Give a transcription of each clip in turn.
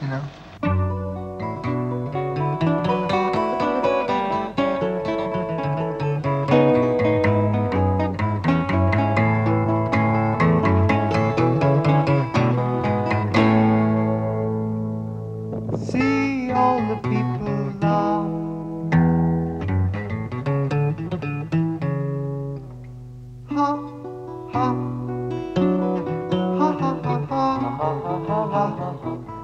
you know? See all the people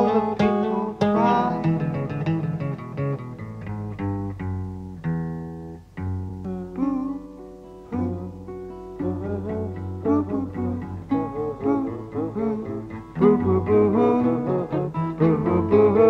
all the people cry. Boo,